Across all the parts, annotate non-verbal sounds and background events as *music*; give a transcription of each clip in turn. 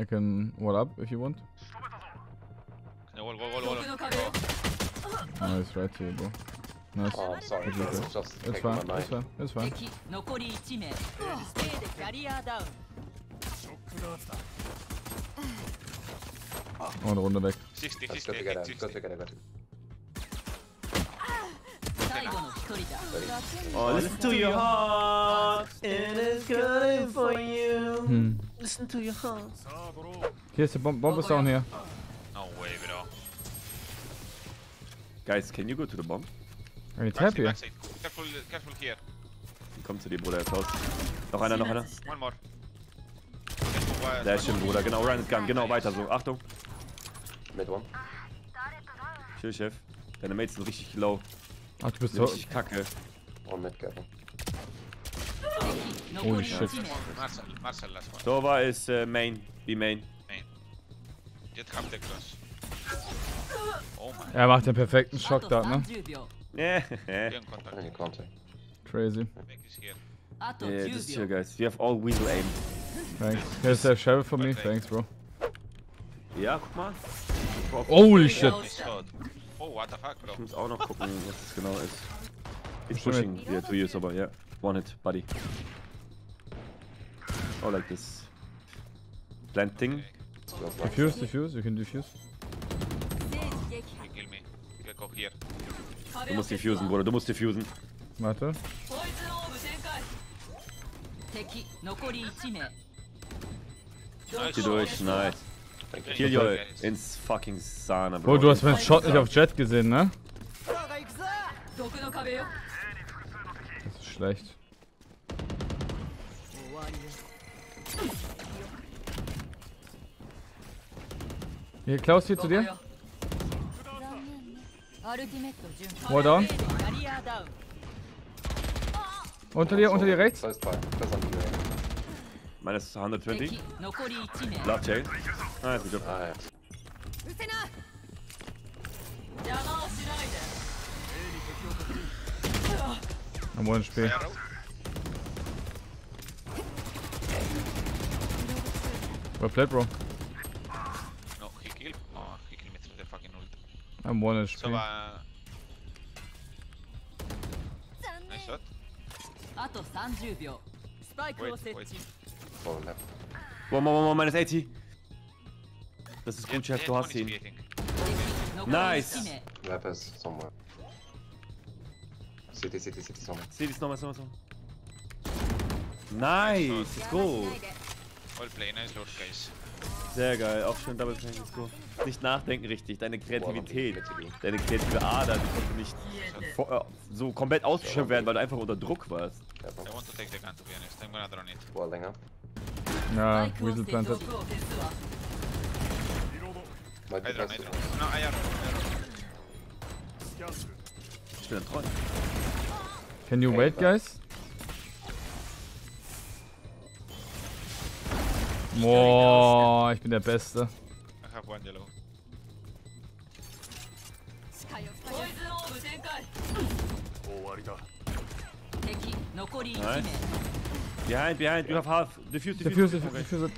I can wall up if you want. Wall, wall, wall, wall. Nice, right here, bro. Nice. Oh, I'm sorry, it's just it's fine. My it's fine, it's fine, it's fine. Oh, the one back. 60, 60, Oh, listen to your heart, it is good for you. Hmm. Listen to your heart. Hier ist die Bomb Bomb ist down hier. No way, bro. Guys, can you go to the bomb? Are you tap here? Careful, careful here. Komm zu dir, Bruder, jetzt raus. Noch einer, noch einer. One more. Sehr schön, Bruder. Genau, Ryan ist Gun. Genau, weiter so. Achtung. Mid one. Chill, Chef. Deine Mates sind richtig low. Ach, du bist so. richtig kacke. One mid Gavin. Holy shit. Marcel, Marcel, last one. Sova is uh, äh, main. Be main. Main. Jetzt kommt der Cross. Oh Er macht den perfekten Schock da, ne? Yeah. *laughs* Only contact. Crazy. Yeah, just here, guys. You have all weasel aim. Thanks. Here's the sheriff for me. Thanks, bro. Ja, guck mal. Holy shit. Oh, what the fuck, bro. Ich muss auch noch gucken, was das genau ist. He's pushing. Yeah, two years, aber yeah. One hit, buddy. Oh, like this. Planting. Defuse, defuse, you can defuse. Du musst defusen, Bruder, du musst defusen. Warte. Zieh durch, nice. Kill your ins fucking Sana, Bruder. Oh, du hast meinen Shot nicht auf Jet gesehen, ne? Das ist schlecht. Hier, Klaus, hier zu dir. War down. Unter dir, unter dir rechts. Meines ist 120. Love Jay. Nice, good job. Am One-Spiel. Well played, bro. No, he killed. Oh, he killed me through the fucking ult. I'm one So, HP. uh. Nice shot. あと30秒スパイクを Wait, 設 wait. 置 Fall left. One more, one more, minus 80. Das ist Jet, gut, Chef, Jet du one hast ihn. HP, I think. 残り Nice. 1名 Left is somewhere. City, city, city, somewhere. Sieh dies nochmal, nochmal, nochmal. Nice, let's go. All Planer ist Lord, guys. Sehr geil, auch schön Double Plane, let's go. Nicht nachdenken richtig, deine Kreativität, deine kreative Ader, die konnte nicht yeah. Äh, so komplett ausgeschöpft werden, weil du einfach unter Druck warst. I want to take the gun to be honest, I'm gonna drone it. Walling up. Na, no, Weasel planted. I drone, I drone. No, I arrow, I arrow. Ich bin ein Troll. Can you wait, guys? Boah, ich bin der Beste. Ich hab one yellow. Nice. Behind, behind, you have half. Defuse, defuse, defuse. defuse, defuse.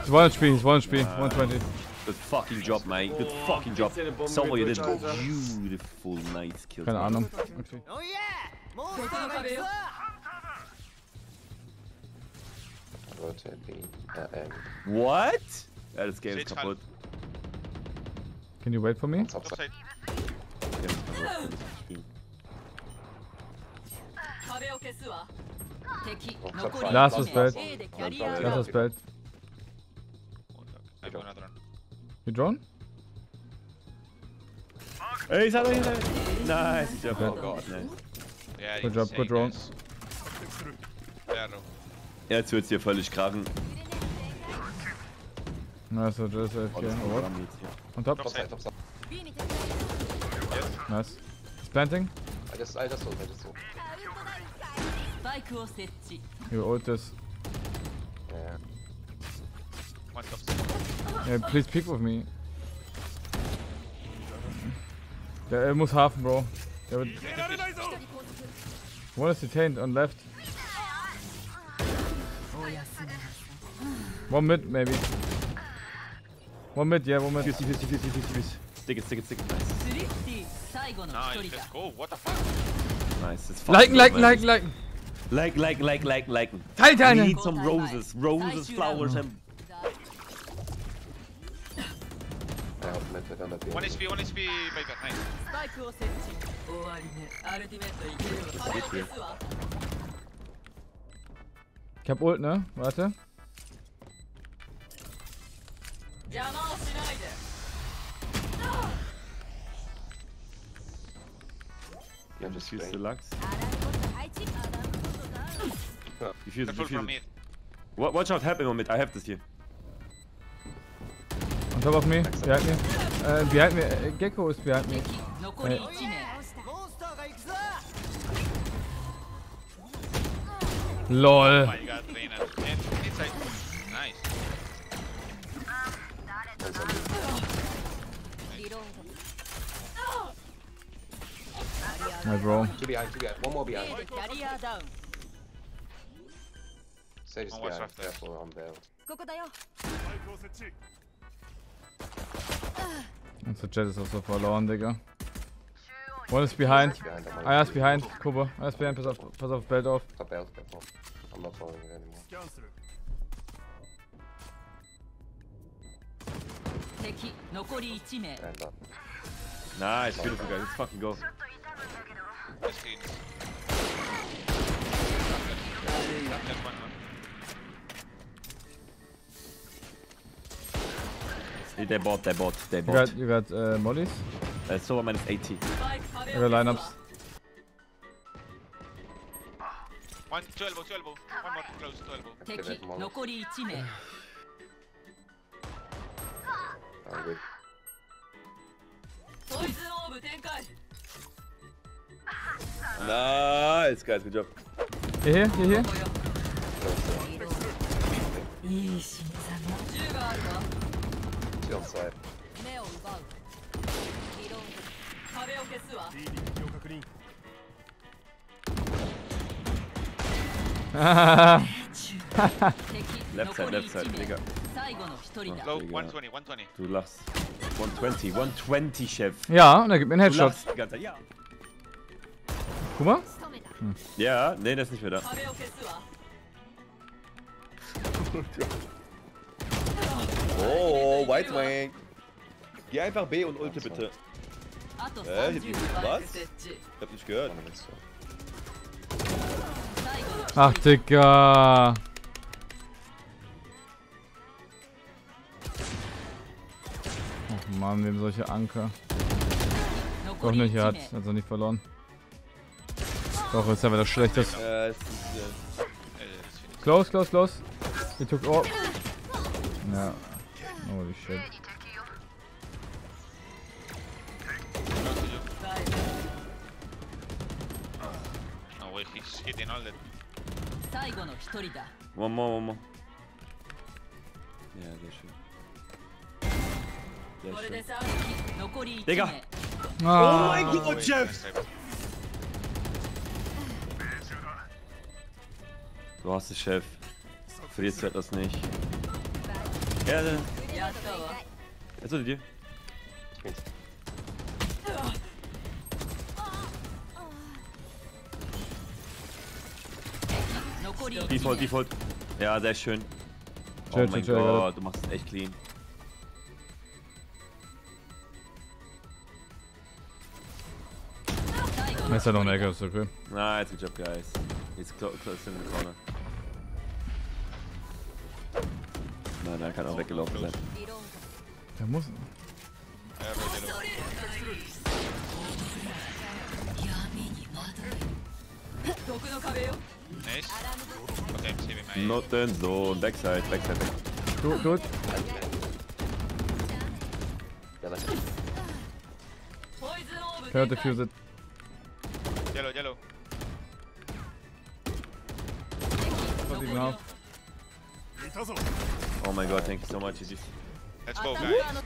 It's one HP, it's one HP, nice. 120. Good fucking job, mate. Good fucking job. Someone you did beautiful, nice kill. Keine Ahnung. Okay. Oh yeah! kaputt, What? Ja, das Game Steht ist kaputt. Can you wait for me? Das Game ist kaputt. Last was bad. Last was bad. You drone? Hey, ich hatte. Nice, ich hab. Oh Gott, ne. Good job, good oh, drone. Yeah, no. Jetzt wird's hier völlig krachen. Nice, das ist okay. Oh, Und top. Top side, top side. Nice. He's planting. alter, so, alter, so. saw, You ult this. Yeah. Yeah, please pick with me. Der, er muss hafen, Bro. Der wird... One is detained on left. One mid, maybe. One mid, yeah, one mid. Fuse, fuse, fuse, fuse, fuse. Stick it, stick it, stick it. Nice. Nice, let's go. What the fuck? Nice, it's fine. Like, like, like, like. Like, like, like, like, like. Teil. We need some roses. Roses, flowers, and... One HP, one HP, Viper, nice. Ich hab Ult, ne? Warte. Ja, das ist der Lachs. Wie viel? Wie viel? Watch out, help immer mit. I have this here. On top of me, behind me. Uh, behind me. Uh, Gecko ist behind me. Hey. LOL. Oh God, nice. Two behind, two behind. One more behind. Save his behind. Careful on bail. Unser Jet ist auch so Digga. One is behind. behind ah behind. Kuba. Ah, ist behind. Pass auf, pass auf, Belt auf. Stop Belt, Belt auf. I'm not following you anymore. Nice, beautiful guys. Let's fucking go. Let's go. They bot, they bot, they bot. You got, you got uh, mollies? That's so minus 80. Other lineups. One, two elbow, two elbow. One more close, two elbow. Teki, nokori ichime. I'm good. Poison orb, tenkai. Nice, guys, good job. You here? You here? Still inside. Ah. *laughs* left side, left side, Digga. Ach, Low, 120, 120. Du lachst. 120, 120, Chef. Ja, und er gibt mir einen Headshot. Lachst die ja. Guck mal. Hm. Ja, nee, der ist nicht mehr da. oh, White Wing. Geh einfach B und ulte bitte. Hä? Ich hab nicht, was? Ich hab nicht gehört. Ach, Digga. Och, Mann, wir haben solche Anker. Doch nicht, er hat also nicht verloren. Doch, ist ja wieder schlechtes. Close, close, close. He took all. Ja. Holy shit. Ich schicke den alle. One more, one more. Yeah, they should. They should. これでさ残り1名 Digga! Oh my god, Jeff! Du hast es, Chef. Verlierst du etwas nicht. Erde! Ja, so. Jetzt oder dir? Thanks. Default, Default. Ja, sehr schön. Chill, oh mein chill, Gott, du machst es echt clean. Ist halt noch eine Ecke, ist okay. Nice, good job, guys. He's close, close in the corner. Nein, er kann auch weggelaufen sein. Der muss. Ja, Nice. Okay, I'm saving my. No turn zone. Backside, backside, back. Good, good. Try to defuse it. Yellow, yellow. Not even half. Oh my god, thank you so much, Let's go, guys.